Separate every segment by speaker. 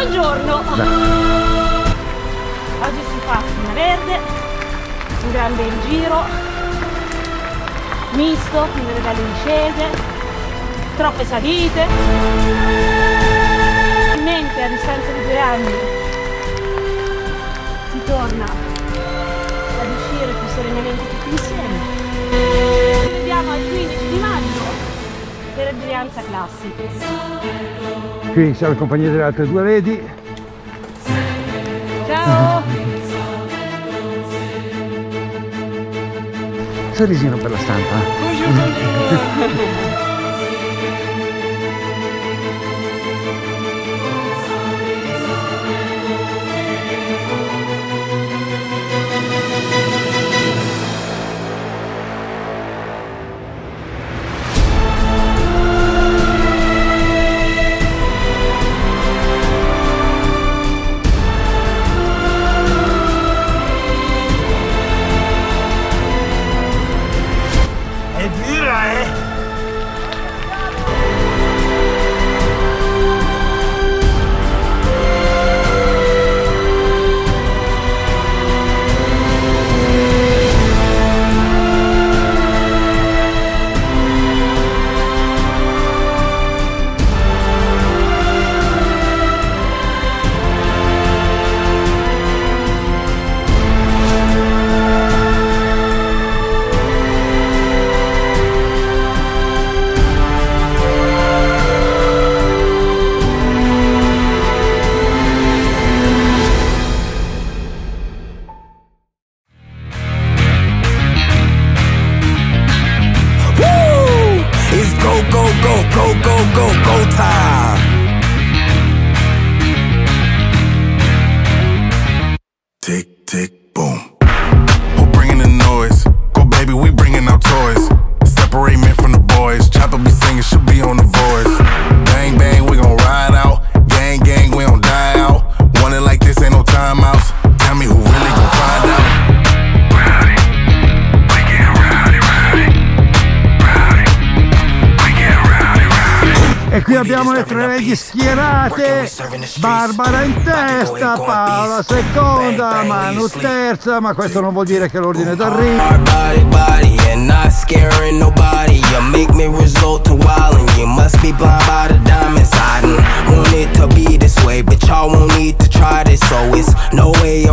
Speaker 1: Buongiorno! Oggi si fa una verde, un grande in giro, misto, quindi delle discese, troppe salite. Finalmente a distanza di due anni si torna ad uscire più serenamente tutti insieme. Ci vediamo al 15 di maggio per Adrianza Classic.
Speaker 2: Qui siamo in compagnia delle altre due lady.
Speaker 1: Ciao!
Speaker 2: Sorrisino per la stampa. qui abbiamo le tre lady schierate Barbara in testa Paola seconda Manu terza ma questo non vuol dire che l'ordine d'arrivo So it's no way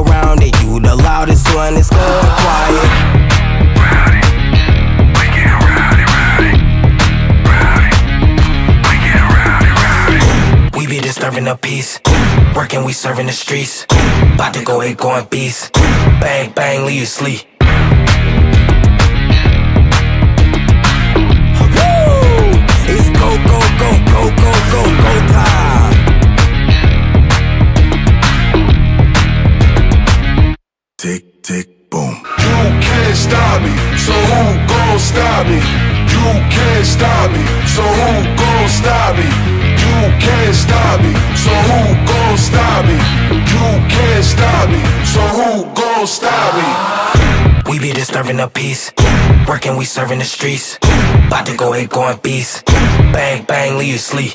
Speaker 2: a piece. Working, we serving the streets. About to go ahead, going beast. Bang, bang, leave you sleep. Woo! It's go, go, go, go, go, go, go time. Disturbing the peace, working, we serving the streets. About to go ahead, going beast. Bang, bang, leave you sleep.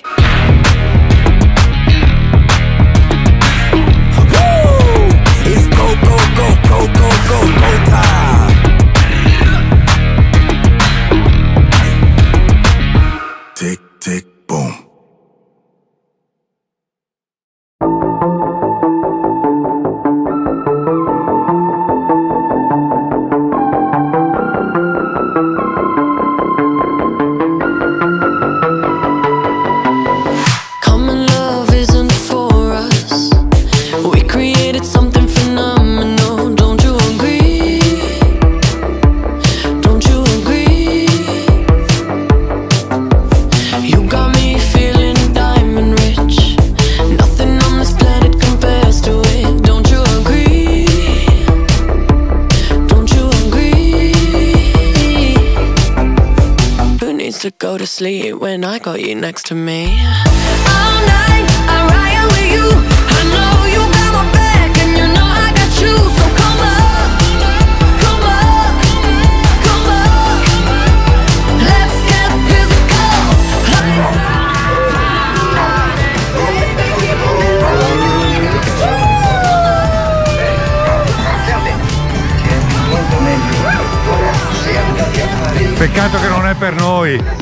Speaker 2: to sleep when I got you next to me. All night, I'm riding with you. I know you got my back, and you know I got you. So come
Speaker 3: up, come up, come up. Let's get physical. Peccato che non
Speaker 1: è per noi.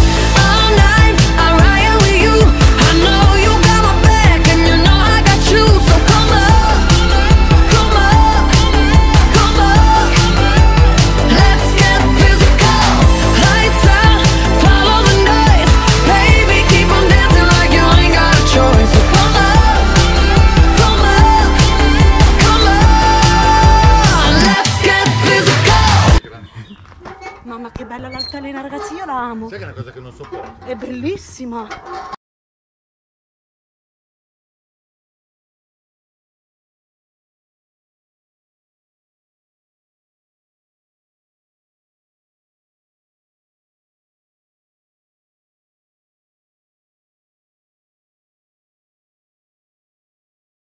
Speaker 1: Elena, ragazzi, io la amo.
Speaker 4: Sai che è una cosa che non sopporto?
Speaker 1: È bellissima.